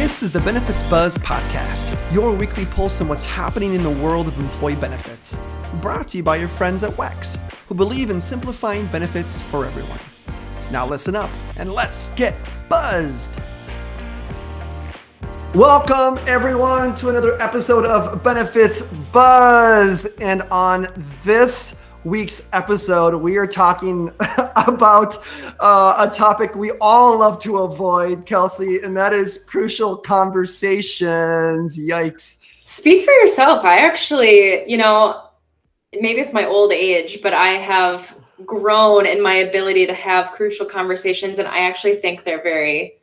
This is the Benefits Buzz Podcast, your weekly pulse on what's happening in the world of employee benefits. Brought to you by your friends at WEX, who believe in simplifying benefits for everyone. Now listen up and let's get buzzed. Welcome, everyone, to another episode of Benefits Buzz. And on this week's episode, we are talking about uh, a topic we all love to avoid, Kelsey, and that is crucial conversations. Yikes. Speak for yourself. I actually, you know, maybe it's my old age, but I have grown in my ability to have crucial conversations, and I actually think they're very,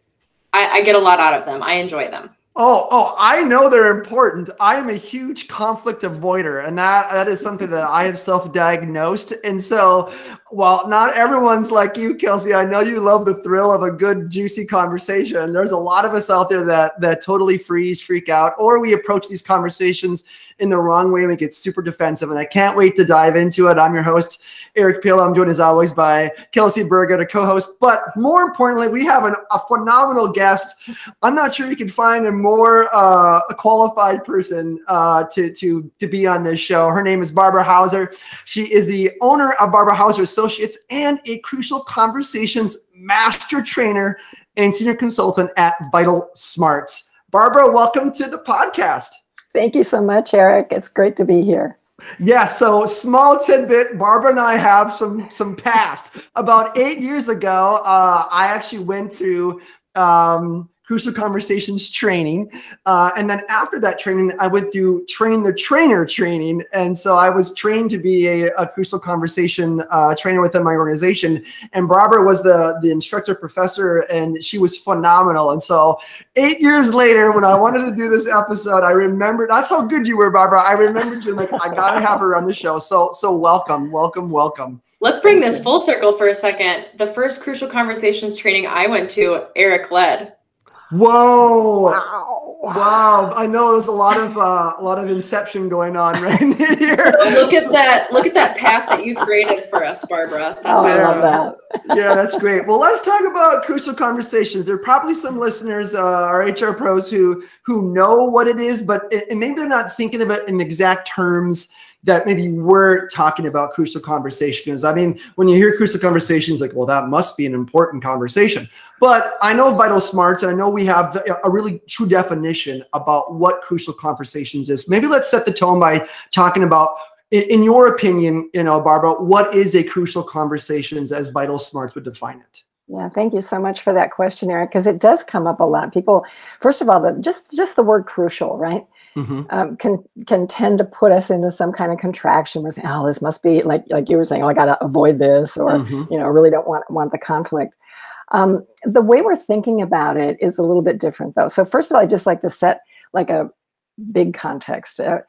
I, I get a lot out of them. I enjoy them. Oh, oh, I know they're important. I am a huge conflict avoider, and that that is something that I have self-diagnosed. And so, while not everyone's like you, Kelsey, I know you love the thrill of a good, juicy conversation. There's a lot of us out there that that totally freeze, freak out, or we approach these conversations in the wrong way. We get super defensive, and I can't wait to dive into it. I'm your host, Eric Peel. I'm joined as always by Kelsey Berger, a co-host. But more importantly, we have an, a phenomenal guest. I'm not sure you can find a more uh, qualified person uh, to to to be on this show. Her name is Barbara Hauser. She is the owner of Barbara Hauser Associates and a Crucial Conversations master trainer and senior consultant at Vital Smarts. Barbara, welcome to the podcast. Thank you so much, Eric. It's great to be here. Yeah, so small tidbit. Barbara and I have some some past. About eight years ago, uh, I actually went through um, Crucial Conversations training. Uh, and then after that training, I went through Train the Trainer training. And so I was trained to be a, a Crucial Conversation uh, trainer within my organization. And Barbara was the, the instructor professor, and she was phenomenal. And so eight years later, when I wanted to do this episode, I remembered that's how good you were, Barbara. I remembered you like, I got to have her on the show. So, so welcome, welcome, welcome. Let's bring this full circle for a second. The first Crucial Conversations training I went to, Eric led. Whoa! Wow! Wow! I know there's a lot of uh, a lot of inception going on right here. look at that! Look at that path that you created for us, Barbara. That's oh, awesome. I love that. yeah, that's great. Well, let's talk about crucial conversations. There are probably some listeners, uh, our HR pros, who who know what it is, but it, maybe they're not thinking of it in exact terms that maybe we're talking about crucial conversations. I mean, when you hear crucial conversations, like, well, that must be an important conversation. But I know Vital Smarts, and I know we have a really true definition about what crucial conversations is. Maybe let's set the tone by talking about in, in, your opinion, you know, Barbara, what is a crucial conversations as Vital Smarts would define it? Yeah, thank you so much for that question, Eric, because it does come up a lot. People, first of all, the, just just the word crucial, right? Mm-hmm. um, can can tend to put us into some kind of contraction. We're saying, "Oh, this must be like like you were saying, oh, I got to avoid this," or mm-hmm. you know, really don't want want the conflict. Um, the way we're thinking about it is a little bit different, though. So first of all, I just like to set like a big context. Uh,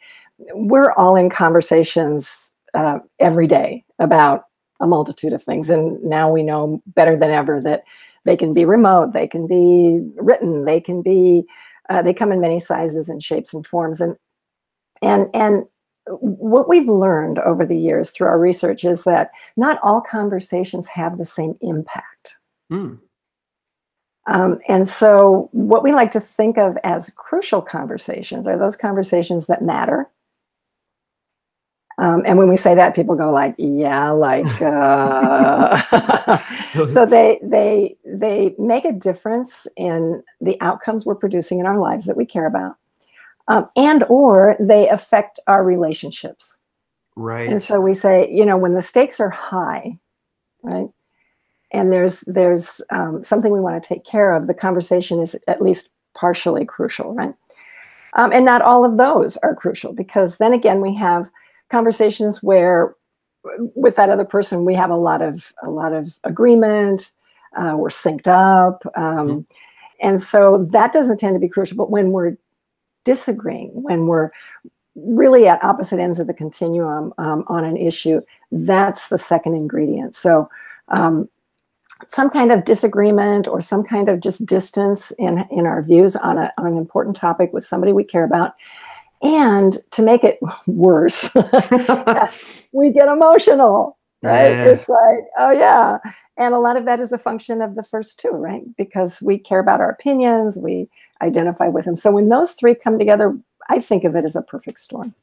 we're all in conversations uh, every day about a multitude of things, and now we know better than ever that they can be remote, they can be written, they can be uh, they come in many sizes and shapes and forms, and and and what we've learned over the years through our research is that not all conversations have the same impact. Mm. Um, and so, what we like to think of as crucial conversations are those conversations that matter, um, and when we say that, people go like, "Yeah, like." Uh... so they they they make a difference in the outcomes we're producing in our lives that we care about, um, and or they affect our relationships. Right. And so we say, you know, when the stakes are high, right, and there's there's um, something we want to take care of, the conversation is at least partially crucial, right? Um, and not all of those are crucial because then again we have conversations where with that other person we have a lot of a lot of agreement uh, we're synced up um, mm-hmm. and so that doesn't tend to be crucial but when we're disagreeing when we're really at opposite ends of the continuum um, on an issue that's the second ingredient so um, some kind of disagreement or some kind of just distance in in our views on, a, on an important topic with somebody we care about and to make it worse, we get emotional, right? Yeah. It's like, oh, yeah. And a lot of that is a function of the first two, right? Because we care about our opinions, we identify with them. So when those three come together, I think of it as a perfect storm.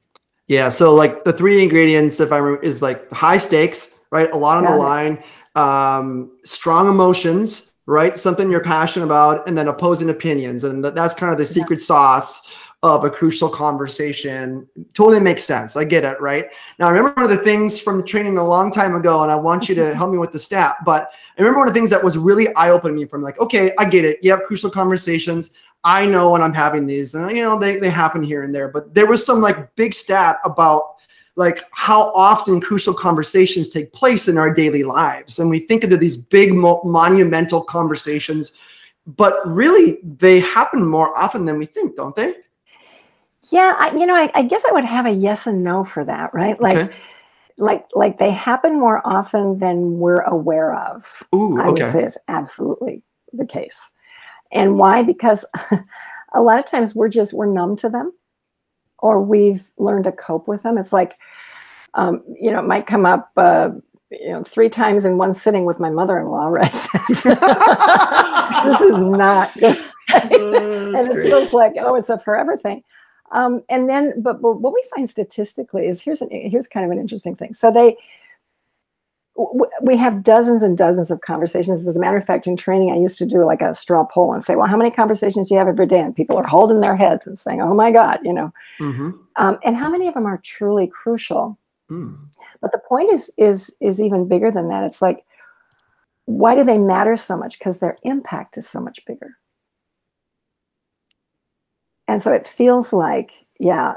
Yeah. So like the three ingredients, if I remember, is like high stakes, right? A lot on Got the it. line, um, strong emotions, right? Something you're passionate about, and then opposing opinions, and that's kind of the secret yeah. sauce of a crucial conversation. Totally makes sense. I get it, right? Now, I remember one of the things from training a long time ago, and I want you to help me with the stat, but I remember one of the things that was really eye opening me from like, okay, I get it. You have crucial conversations. I know when I'm having these, and you know, they, they happen here and there, but there was some like big stat about like how often crucial conversations take place in our daily lives. And we think of these big mo- monumental conversations, but really they happen more often than we think, don't they? Yeah, I, you know, I, I guess I would have a yes and no for that, right? Like, okay. like, like they happen more often than we're aware of. Ooh, I would say is absolutely the case. And why? Because a lot of times we're just we're numb to them, or we've learned to cope with them. It's like, um, you know, it might come up. Uh, you know, three times in one sitting with my mother-in-law, right? this is not good. and it feels like, oh, it's a forever thing. Um, and then, but, but what we find statistically is here's an, here's kind of an interesting thing. So they, we have dozens and dozens of conversations. As a matter of fact, in training, I used to do like a straw poll and say, "Well, how many conversations do you have every day?" And people are holding their heads and saying, "Oh my God," you know. Mm-hmm. Um, and how many of them are truly crucial? Mm. But the point is is is even bigger than that. It's like, why do they matter so much? Because their impact is so much bigger. And so it feels like, yeah,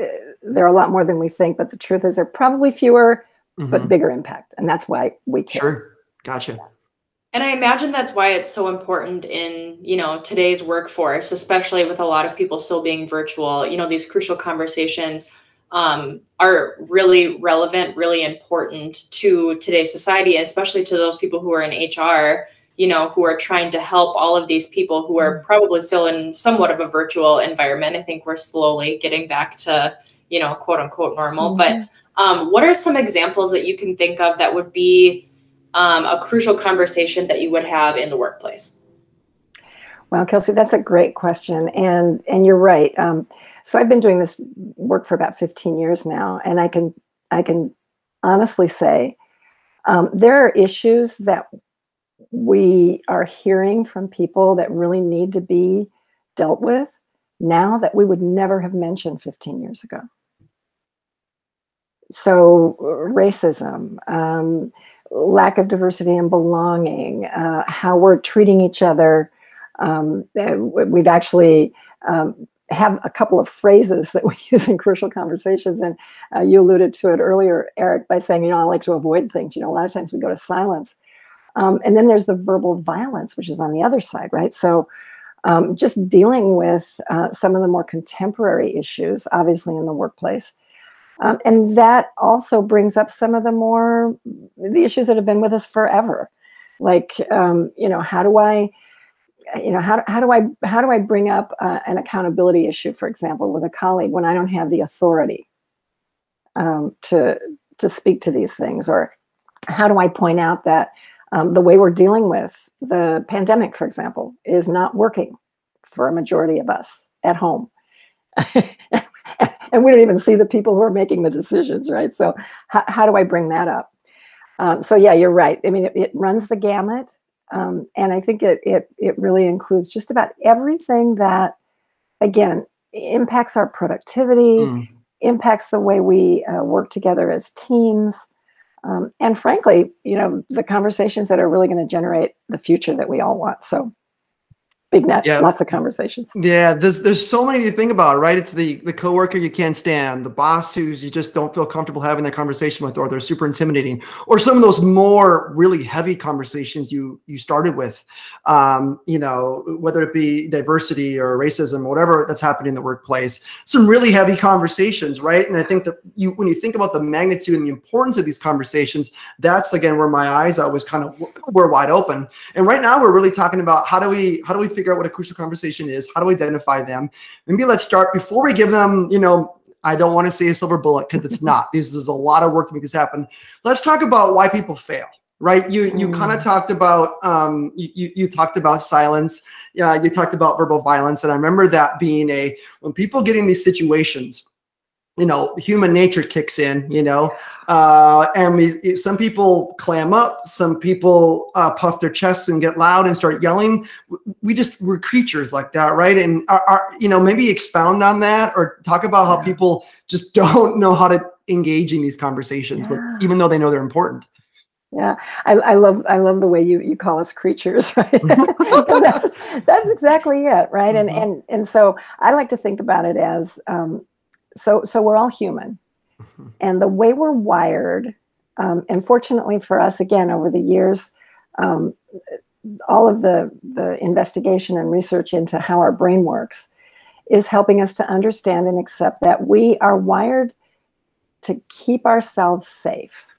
uh, there are a lot more than we think, but the truth is, there are probably fewer, mm-hmm. but bigger impact. And that's why we care. Sure. Gotcha. And I imagine that's why it's so important in, you know, today's workforce, especially with a lot of people still being virtual. You know, these crucial conversations um, are really relevant, really important to today's society, especially to those people who are in HR you know, who are trying to help all of these people who are mm. probably still in somewhat of a virtual environment. I think we're slowly getting back to, you know, quote unquote normal. Mm-hmm. But um, what are some examples that you can think of that would be um, a crucial conversation that you would have in the workplace? Well, Kelsey, that's a great question, and and you're right. Um, so I've been doing this work for about 15 years now, and I can I can honestly say um, there are issues that we are hearing from people that really need to be dealt with now that we would never have mentioned 15 years ago. So, racism, um, lack of diversity and belonging, uh, how we're treating each other. Um, we've actually um, have a couple of phrases that we use in crucial conversations, and uh, you alluded to it earlier, Eric, by saying, you know, I like to avoid things. You know, a lot of times we go to silence. Um, and then there's the verbal violence, which is on the other side, right? So um, just dealing with uh, some of the more contemporary issues, obviously in the workplace. Um, and that also brings up some of the more the issues that have been with us forever, like um, you know, how do I, you know, how, how do I how do I bring up uh, an accountability issue, for example, with a colleague when I don't have the authority um, to to speak to these things, or how do I point out that um, the way we're dealing with the pandemic, for example, is not working for a majority of us at home. and we don't even see the people who are making the decisions, right? So, how, how do I bring that up? Um, so, yeah, you're right. I mean, it, it runs the gamut. Um, and I think it, it, it really includes just about everything that, again, impacts our productivity, mm. impacts the way we uh, work together as teams, um, and frankly, you know, the conversations that are really going to generate the future that we all want. So big net, yeah. lots of conversations. Yeah, there's there's so many to think about, right? It's the the coworker you can't stand, the boss who's you just don't feel comfortable having that conversation with, or they're super intimidating, or some of those more really heavy conversations you you started with, um, you know, whether it be diversity or racism, or whatever that's happening in the workplace. Some really heavy conversations, right? And I think that you when you think about the magnitude and the importance of these conversations, that's again where my eyes always kind of were wide open. And right now we're really talking about how do we how do we figure out what a crucial conversation is, how to identify them. Maybe let's start before we give them, you know, I don't want to say a silver bullet because it's not. This is a lot of work to make this happen. Let's talk about why people fail, right you you mm. kind of talked about um you you talked about silence yeah you talked about verbal violence and i remember that being a when people get in these situations you know human nature kicks in you know? Uh, and we, some people clam up some people uh, puff their chests and get loud and start yelling. We just we're creatures like that right? And are, are you know maybe expound on that or talk about how people just don't know how to engage in these conversations yeah. even though they know they're important. Yeah. I, I love i love the way you you call us creatures right? That's that's exactly it right? Mm-hmm. and and and so i like to think about it as um, so so we're all human mm-hmm. and the way we're wired um, and fortunately for us again over the years um, all of the the investigation and research into how our brain works is helping us to understand and accept that we are wired to keep ourselves safe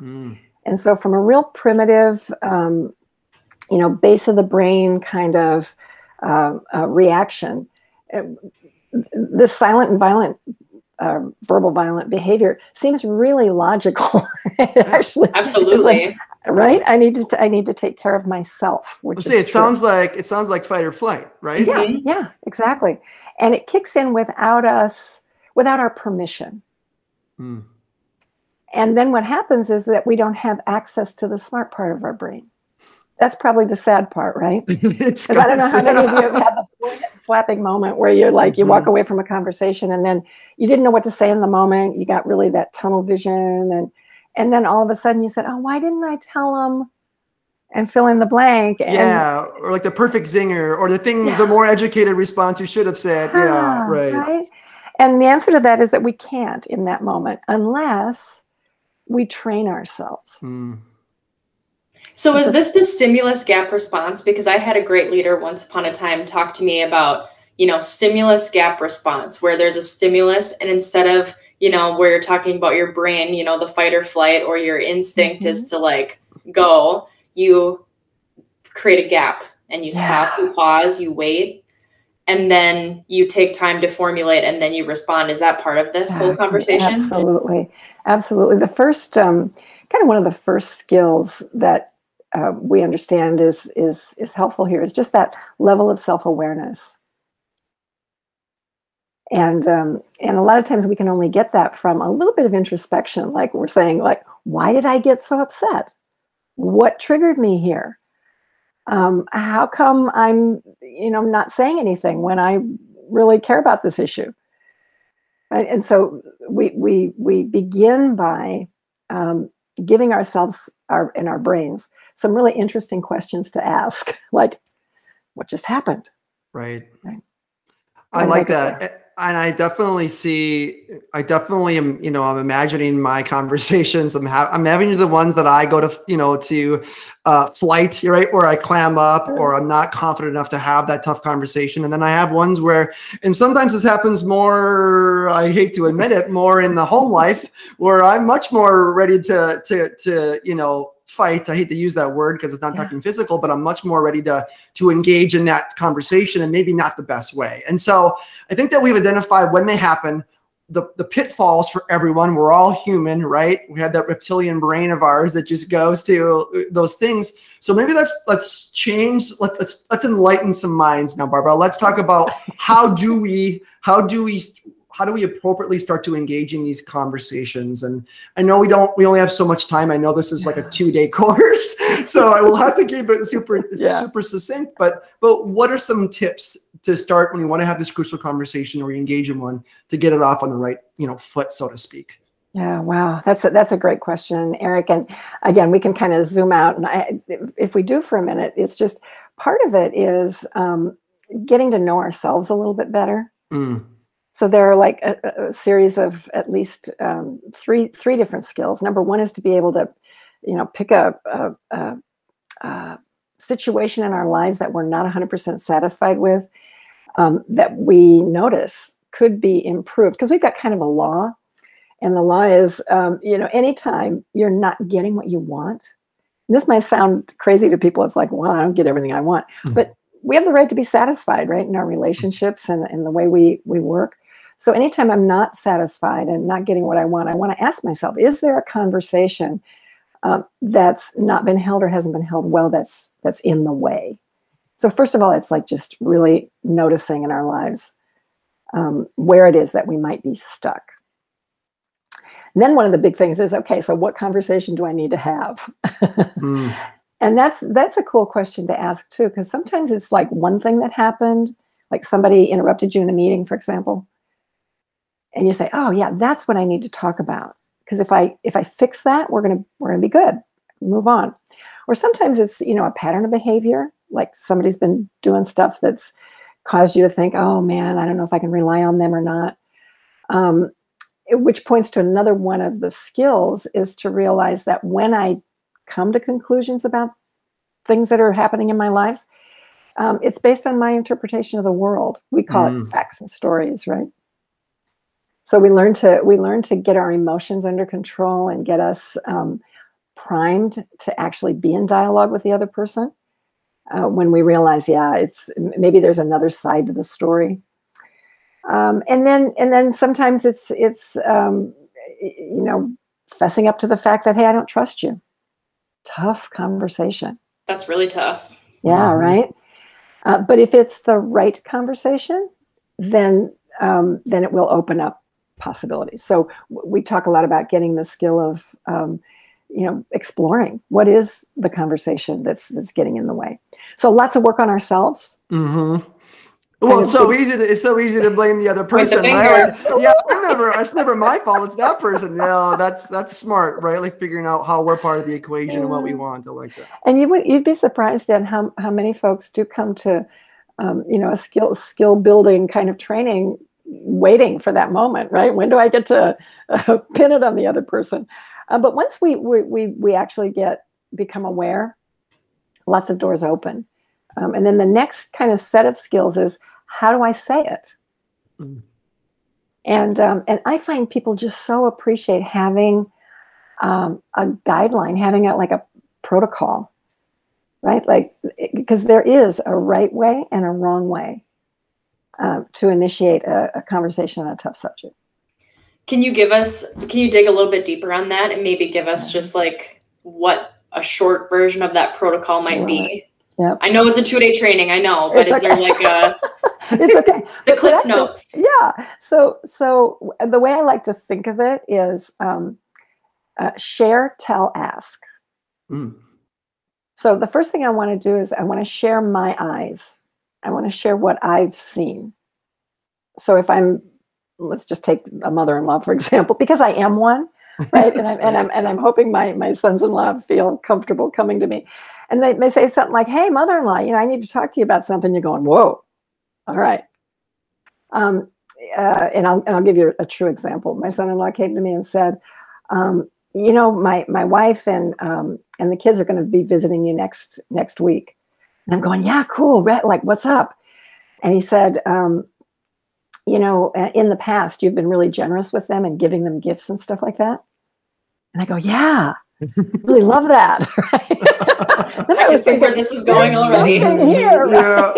mm. and so from a real primitive um, you know base of the brain kind of uh, uh, reaction this silent and violent uh, verbal violent behavior seems really logical. Actually, absolutely. Like, right. I need to. I need to take care of myself. Which well, see, it true. sounds like it sounds like fight or flight, right? Yeah. Mm-hmm. Yeah. Exactly. And it kicks in without us, without our permission. Hmm. And then what happens is that we don't have access to the smart part of our brain that's probably the sad part, right? Because I don't know how many of you have had the slapping moment where you're like, you walk mm-hmm. away from a conversation and then you didn't know what to say in the moment. You got really that tunnel vision. And, and then all of a sudden you said, oh, why didn't I tell them? And fill in the blank. And, yeah, or like the perfect zinger, or the thing, yeah. the more educated response you should have said. yeah, right. right. And the answer to that is that we can't in that moment unless we train ourselves. Mm so is this the stimulus gap response? Because I had a great leader once upon a time talk to me about, you know, stimulus gap response, where there's a stimulus and instead of, you know, where you're talking about your brain, you know, the fight or flight or your instinct mm-hmm. is to like go, you create a gap and you yeah. stop, you pause, you wait, and then you take time to formulate and then you respond. Is that part of this exactly. whole conversation? Absolutely. Absolutely. The first um, kind of one of the first skills that uh, we understand is is is helpful here is just that level of self awareness. And um, and a lot of times we can only get that from a little bit of introspection, like we're saying, like, why did I get so upset? What triggered me here? Um, how come I'm, you know, not saying anything when I really care about this issue? Right? And so we we we begin by um, giving ourselves our in our brains some really interesting questions to ask, like, what just happened? Right. right. I like that. And I definitely see, I definitely am, you know, I'm imagining my conversations. I'm, ha- I'm having the ones that I go to, you know, to uh, flight, right, where I clam up or I'm not confident enough to have that tough conversation. And then I have ones where, and sometimes this happens more, I hate to admit it, more in the home life where I'm much more ready to, to, to, you know, fight. I hate to use that word because it's not yeah. talking physical, but I'm much more ready to to engage in that conversation and maybe not the best way. And so I think that we've identified when they happen the, the pitfalls for everyone. We're all human, right? We have that reptilian brain of ours that just goes to uh, those things. So maybe let's let's change. Let, let's let's enlighten some minds now, Barbara. Let's talk about how do we how do we how do we appropriately start to engage in these conversations and i know we don't we only have so much time i know this is like a two day course so i will have to keep it super yeah. super succinct but but what are some tips to start when you want to have this crucial conversation or you engage in one to get it off on the right you know foot so to speak yeah, wow, that's a, that's a great question, Eric. And again, we can kind of zoom out, and I, if we do for a minute, it's just part of it is um, getting to know ourselves a little bit better. Mm. So there are like a, a series of at least um, three three different skills. Number one is to be able to, you know, pick a, a, a, situation in our lives that we're not 100% satisfied with, um, that we notice could be improved because we've got kind of a law, and the law is, um, you know, anytime you're not getting what you want. This might sound crazy to people. It's like, well, I don't get everything I want, mm-hmm. but we have the right to be satisfied, right, in our relationships and, and the way we we work. So anytime I'm not satisfied and not getting what I want, I want to ask myself, is there a conversation um, that's not been held or hasn't been held well that's that's in the way? So first of all it's like just really noticing in our lives um, where it is that we might be stuck. And then one of the big things is okay so what conversation do i need to have? Mm. and that's that's a cool question to ask too because sometimes it's like one thing that happened like somebody interrupted you in a meeting for example and you say oh yeah that's what i need to talk about. Because if i if i fix that we're gonna we're gonna be good. Move on. Or sometimes it's you know a pattern of behavior like somebody's been doing stuff that's caused you to think oh man i don't know if i can rely on them or not. Um, which points to another one of the skills is to realize that when i come to conclusions about things that are happening in my lives um, it's based on my interpretation of the world. We call mm. it facts and stories right so we learn to we learn to get our emotions under control and get us um, primed to actually be in dialogue with the other person uh, when we realize yeah it's maybe there's another side to the story. Um, and then and then sometimes it's it's um, you know fessing up to the fact that hey i don't trust you. Tough conversation. That's really tough. Yeah mm-hmm. right? Uh, but if it's the right conversation then um, then it will open up possibilities. So we talk a lot about getting the skill of, um, you know, exploring what is the conversation that's that's getting in the way. So lots of work on ourselves. Mm-hmm. Well, it's so easy to it's so easy to blame the other person, right? Like, yeah, I never it's never my fault. It's that person. No, that's that's smart, right? Like figuring out how we're part of the equation yeah. and what we want. I like that. And you would you'd be surprised at how how many folks do come to um, you know a skill skill building kind of training waiting for that moment, right? When do I get to uh, pin it on the other person? Uh, but once we, we, we, we actually get, become aware, lots of doors open. Um, and then the next kind of set of skills is how do I say it? Mm. And, um, and I find people just so appreciate having um, a guideline, having a, like a protocol, right? Like, because there is a right way and a wrong way uh, to initiate a, a conversation on a tough subject. Can you give us, can you dig a little bit deeper on that and maybe give us just like what a short version of that protocol might right. be? Yep. I know it's a two day training, I know, but it's is okay. there like a it's okay. the cliff actually, notes. Yeah. So so the way I like to think of it is um, uh, share, tell, ask. Mm. So the first thing I want to do is I want to share my eyes. I want to share what I've seen. So if I'm, let's just take a mother-in-law for example, because I am one, right? and I'm and I'm and I'm hoping my my sons-in-law feel comfortable coming to me, and they may say something like, "Hey, mother-in-law, you know, I need to talk to you about something." You're going, "Whoa, all right." Um, uh, and I'll and I'll give you a true example. My son-in-law came to me and said, um, "You know, my my wife and um, and the kids are going to be visiting you next next week." And I'm going, yeah, cool. Like, what's up? And he said, um, you know, in the past, you've been really generous with them and giving them gifts and stuff like that. And I go, yeah, really love that. Right? then I, I was thinking, where this is going already. Here, right? yeah.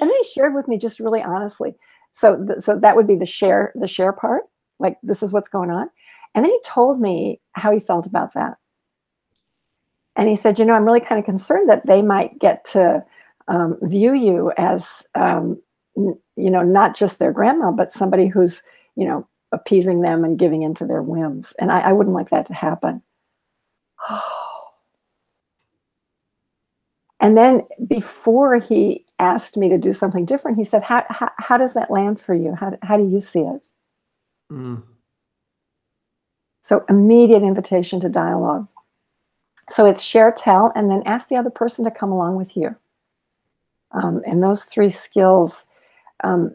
and then he shared with me just really honestly. So, th- so that would be the share, the share part. Like, this is what's going on. And then he told me how he felt about that. And he said, you know, I'm really kind of concerned that they might get to um, view you as, um, n- you know, not just their grandma, but somebody who's, you know, appeasing them and giving into their whims. And I, I wouldn't like that to happen. and then before he asked me to do something different, he said, how, how, how does that land for you? How, how do you see it? Mm. So immediate invitation to dialogue. So it's share, tell, and then ask the other person to come along with you. Um, and those three skills, um,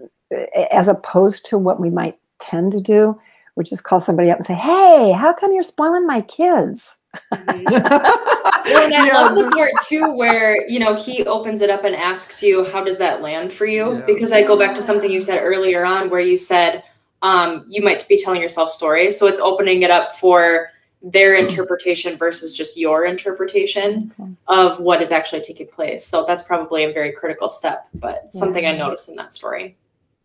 as opposed to what we might tend to do, which is call somebody up and say, "Hey, how come you're spoiling my kids?" Mm-hmm. well, and I yeah. love the part too where you know he opens it up and asks you, "How does that land for you?" Yeah. Because I go back to something you said earlier on, where you said um, you might be telling yourself stories, so it's opening it up for their hmm. interpretation versus just your interpretation okay. of what is actually taking place. So that's probably a very critical step, but something yeah. I noticed in that story.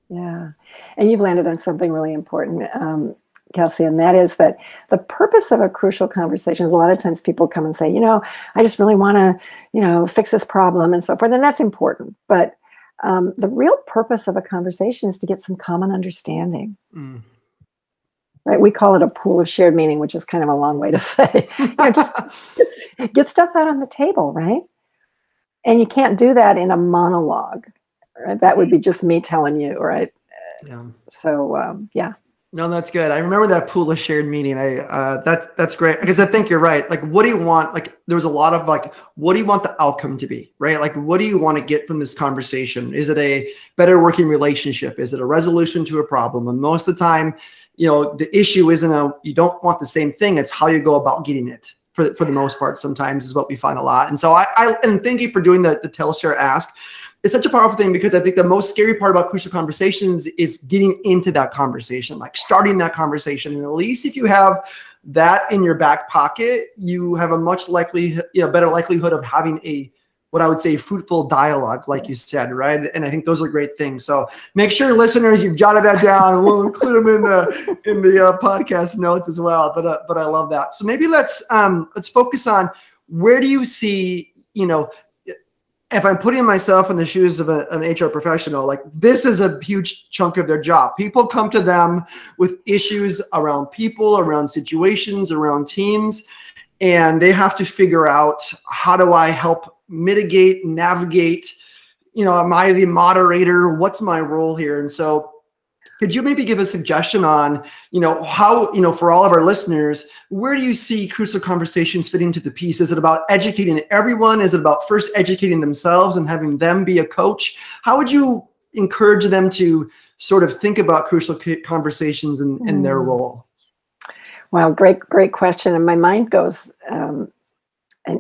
Yeah. And you've landed on something really important. Um, Kelsey, and that is that the purpose of a crucial conversation is a lot of times people come and say, you know, I just really want to, you know, fix this problem and so forth, and that's important. But um, the real purpose of a conversation is to get some common understanding. Mm. Right? We call it a pool of shared meaning, which is kind of a long way to say. you know, just get, stuff out on the table, right? And you can't do that in a monologue. Right? That would be just me telling you, right? Yeah. So um, yeah. No, that's good. I remember that pool of shared meaning. I uh, that's that's great because I think you're right. Like, what do you want? Like, there was a lot of like, what do you want the outcome to be? Right? Like, what do you want to get from this conversation? Is it a better working relationship? Is it a resolution to a problem? And most of the time, you know, the issue isn't a you don't want the same thing. It's how you go about getting it. For, for the most part, sometimes is what we find a lot. And so I, I and thank you for doing the the tell share ask it's such a powerful thing because I think the most scary part about crucial conversations is getting into that conversation, like starting that conversation. And at least if you have that in your back pocket, you have a much likely, you know, better likelihood of having a what I would say fruitful dialogue, like you said, right? And I think those are great things. So make sure, listeners, you've jotted that down. We'll include them in the in the uh, podcast notes as well. But uh, but I love that. So maybe let's um, let's focus on where do you see you know if I'm putting myself in the shoes of a, an HR professional, like this is a huge chunk of their job. People come to them with issues around people, around situations, around teams, and they have to figure out how do I help mitigate, navigate. You know, am I the moderator? What's my role here? And so could you maybe give a suggestion on, you know, how, you know, for all of our listeners, where do you see crucial conversations fitting into the piece? Is it about educating everyone? Is it about first educating themselves and having them be a coach? How would you encourage them to sort of think about crucial conversations and, mm. their hmm. role? Wow, great, great question. And my mind goes um,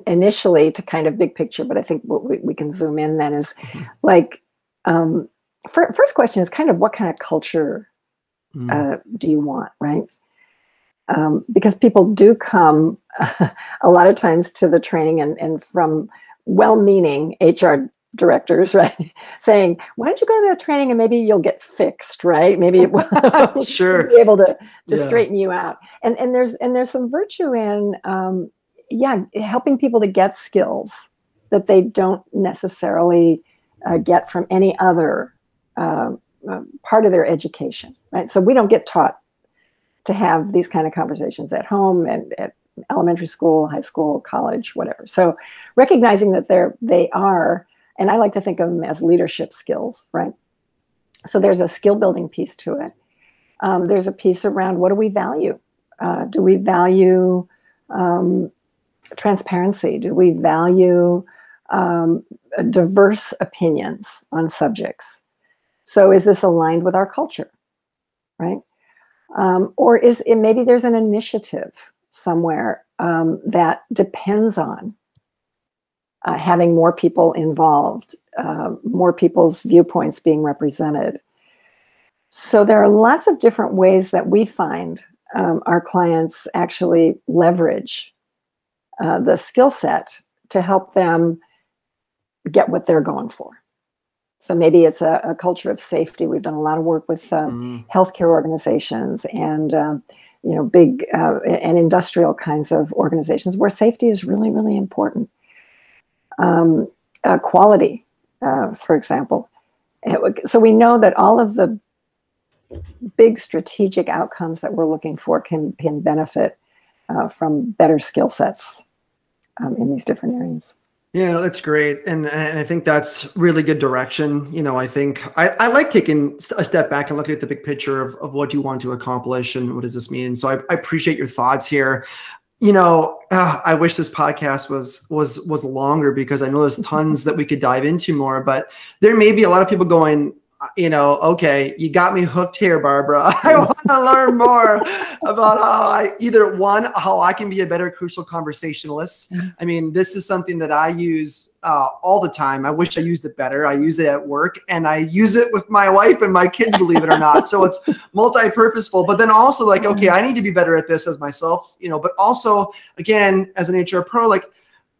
initially to kind of big picture, but I think what we, we can zoom in then is mm-hmm. like, um, first question is kind of what kind of culture mm. uh, do you want, right? Um, because people do come a lot of times to the training and, and from well-meaning HR directors, right, saying, "Why don't you go to that training and maybe you'll get fixed, right? Maybe it will sure be able to to yeah. straighten you out." And and there's and there's some virtue in, um, yeah, helping people to get skills that they don't necessarily uh, get from any other uh, part of their education, right? So we don't get taught to have these kind of conversations at home and at elementary school, high school, college, whatever. So recognizing that they're they are, and I like to think of them as leadership skills, right? So there's a skill building piece to it. Um, there's a piece around what do we value? Uh, do we value um, transparency? Do we value um, diverse opinions on subjects? So is this aligned with our culture, right? Um, or is it maybe there's an initiative somewhere um, that depends on uh, having more people involved, uh, more people's viewpoints being represented. So there are lots of different ways that we find um, our clients actually leverage uh, the skill set to help them get what they're going for. So maybe it's a, a, culture of safety. We've done a lot of work with uh, mm. healthcare organizations and uh, you know big uh, and industrial kinds of organizations where safety is really really important. Um, uh, quality, uh, for example. So we know that all of the big strategic outcomes that we're looking for can can benefit uh, from better skill sets um, in these different areas. Yeah, that's great, and and I think that's really good direction. You know, I think I, I like taking a step back and looking at the big picture of, of what you want to accomplish and what does this mean. So I, I appreciate your thoughts here. You know, uh, I wish this podcast was was was longer because I know there's tons that we could dive into more. But there may be a lot of people going, you know, okay, you got me hooked here, Barbara. I want to learn more about how I either one, how I can be a better crucial conversationalist. Mm-hmm. I mean, this is something that I use uh, all the time. I wish I used it better. I use it at work and I use it with my wife and my kids, believe it or not. So it's multi-purposeful, but then also like, okay, I need to be better at this as myself, you know, but also again, as an HR pro, like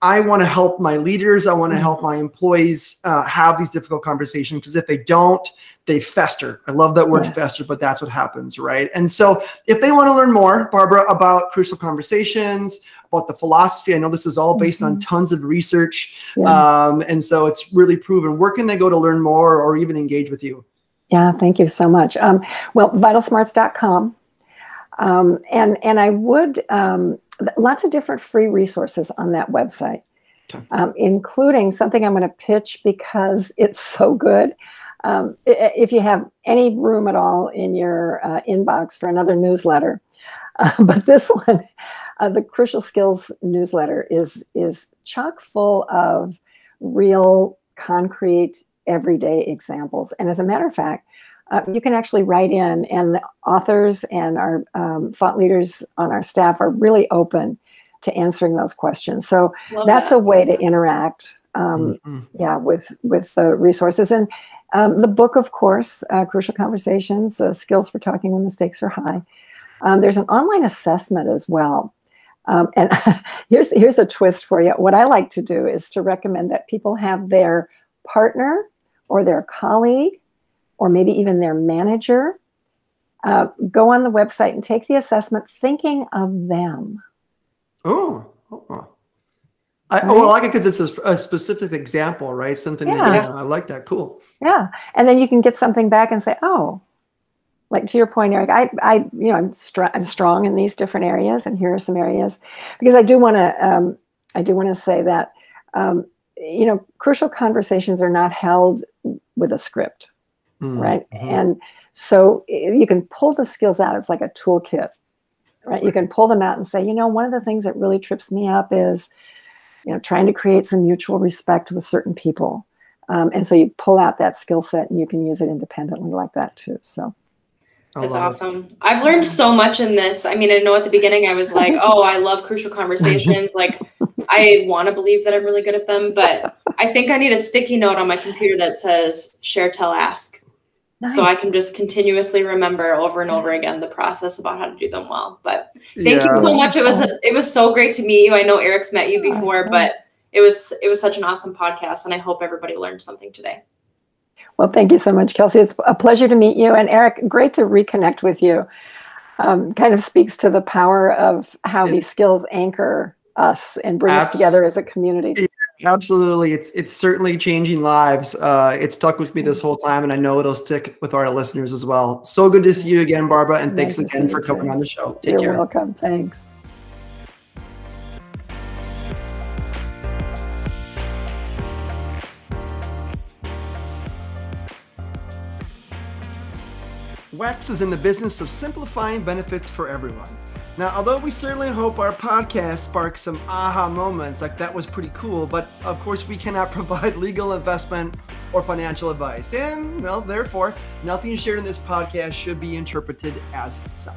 I want to help my leaders. I want to help my employees uh, have these difficult conversations because if they don't, they fester. I love that word yeah. fester, but that's what happens, right? And so, if they want to learn more, Barbara, about crucial conversations, about the philosophy, I know this is all based mm-hmm. on tons of research, yes. um, and so it's really proven. Where can they go to learn more or even engage with you? Yeah, thank you so much. Um, well, vitalsmarts.com. Um, and and I would um, lots of different free resources on that website, um, including something I'm going to pitch because it's so good. Um, if you have any room at all in your uh, inbox for another newsletter, uh, but this one, uh, the Crucial Skills newsletter, is is chock full of real, concrete, everyday examples. And as a matter of fact, uh, you can actually write in, and the authors and our um, thought leaders on our staff are really open to answering those questions. So Love that's that. a way to interact, um, mm-hmm. yeah, with with the resources and um, the book, of course, uh, Crucial Conversations: uh, Skills for Talking When the Stakes Are High. Um, there's an online assessment as well. Um, and here's here's a twist for you. What I like to do is to recommend that people have their partner or their colleague or maybe even their manager, uh, go on the website and take the assessment thinking of them. Oh, oh. I, right? Well, I like it because it's a, a, specific example, right? Something. Yeah. That, I like that. Cool. Yeah, and then you can get something back and say, "Oh, like to your point, Eric, I, I, you know, I'm, str- I'm strong in these different areas, and here are some areas." Because I do want to, um, I do want to say that, um, you know, crucial conversations are not held with a script mm-hmm. right? And so you can pull the skills out. It's like a toolkit, right? You can pull them out and say, you know, one of the things that really trips me up is, you know, trying to create some mutual respect with certain people. Um, and so you pull out that skill set and you can use it independently like that too. So. That's awesome. It. I've learned so much in this. I mean, I know at the beginning I was like, oh, I love crucial conversations. like, I want to believe that I'm really good at them, but I think I need a sticky note on my computer that says share, tell, ask. Nice. So I can just continuously remember over and over again the process about how to do them well. But thank yeah. you so much. It was it was so great to meet you. I know Eric's met you before, but it was it was such an awesome podcast, and I hope everybody learned something today. Well, thank you so much, Kelsey. It's a pleasure to meet you, and Eric, great to reconnect with you. Um, kind of speaks to the power of how these skills anchor us and bring Abs- us together as a community. Absolutely, it's it's certainly changing lives. Uh, it stuck with me this whole time, and I know it'll stick with our listeners as well. So good to see you again, Barbara, and nice thanks again for coming on the show. Take You're care. welcome. Thanks. WEX is in the business of simplifying benefits for everyone. Now, although we certainly hope our podcast sparks some aha moments, like that was pretty cool, but of course we cannot provide legal investment or financial advice. And, well, therefore, nothing shared in this podcast should be interpreted as such.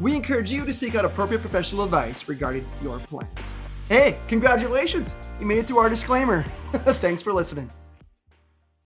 We encourage you to seek out appropriate professional advice regarding your plans. Hey, congratulations! You made it through our disclaimer. Thanks for listening.